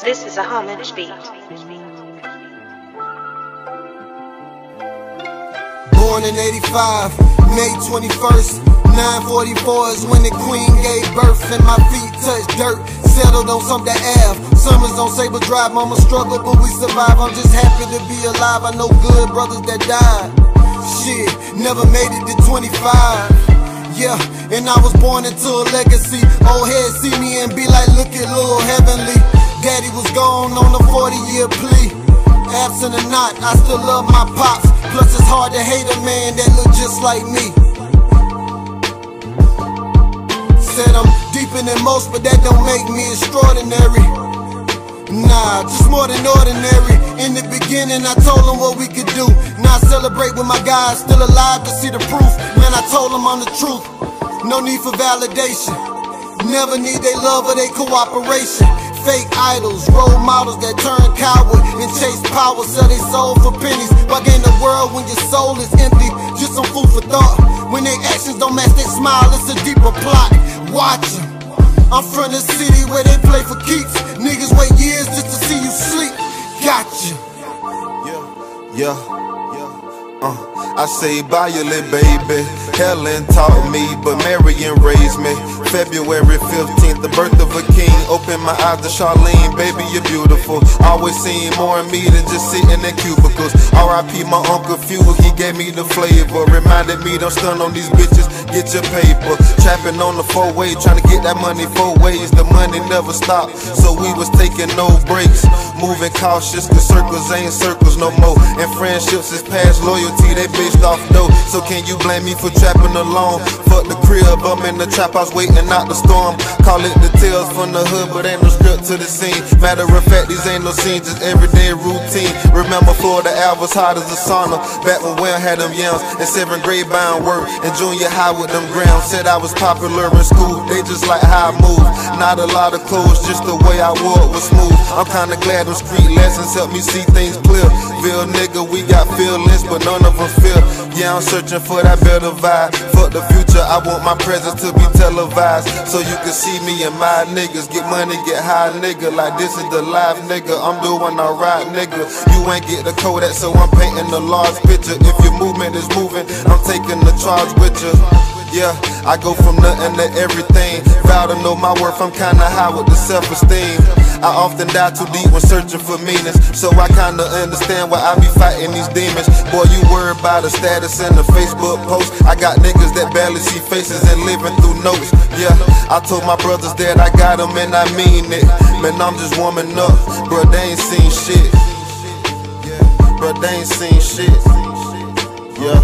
This is a homage beat. Born in 85, May 21st, 944 is when the queen gave birth and my feet touched dirt. Settled on something Ave. Summers on Saber Drive, mama struggle, but we survive. I'm just happy to be alive. I know good brothers that died. Shit, never made it to 25. Yeah, and I was born into a legacy. Old heads see me and be like, look at little heavenly. Daddy was gone on a 40 year plea. Absent or not, I still love my pops. Plus, it's hard to hate a man that look just like me. Said I'm deeper than most, but that don't make me extraordinary. Nah, just more than ordinary. In the beginning, I told them what we could do. Now I celebrate with my guys still alive to see the proof. Man, I told them I'm the truth. No need for validation. Never need their love or their cooperation. Fake idols, role models that turn coward and chase power, sell their soul for pennies. Why gain the world when your soul is empty? Just some food for thought. When their actions don't match their smile, it's a deeper plot. Watch 'em. I'm from the city where they play for keeps. Niggas wait years just to see you sleep. Gotcha. Yeah, yeah, uh, I say bye, you little baby. Helen taught me, but Marion raised me. February 15th, the birth of a king. Open my eyes to Charlene, baby, you're beautiful. Always seeing more in me than just sitting in cubicles. R.I.P. my uncle Few, he gave me the flavor. Reminded me, don't stun on these bitches, get your paper. Trapping on the four way, trying to get that money four ways. The money never stopped, so we was taking no breaks. Moving cautious, cause circles ain't circles no more. And friendships is past loyalty, they based off dough. So can you blame me for trapping alone? Fuck the crib, I'm in the trap house waiting out the storm. Call it the tales from the hood, but ain't no script to the scene. Matter of fact, these ain't no scenes, just everyday routine. Remember Florida Ave was hot as a sauna. Back when Will had them yams in seventh grade bound work. And junior high with them grams. Said I was popular in school, they just like how I move. Not a lot of clothes, just the way I wore it was smooth. I'm kinda glad them street lessons helped me see things clear. Real nigga, we got feelings, but none of them feel. Yeah, I'm searching for that better vibe. Fuck the future, I want my presence to be televised. So you can see me and my niggas. Get money, get high, nigga. Like this is the life, nigga. I'm doing alright, nigga. You ain't get the Kodak, so I'm painting a large picture. If your movement is moving, I'm taking the charge with you. Yeah, I go from nothing to everything. Vow to know my worth, I'm kinda high with the self esteem. I often die too deep when searching for meanings. So I kinda understand why I be fighting these demons. Boy, you worried about the status in the Facebook post. I got niggas that barely see faces and living through notes. Yeah, I told my brothers that I got them and I mean it. Man, I'm just warming up. Bro, they ain't seen shit. Yeah, bro, they ain't seen shit. Yeah,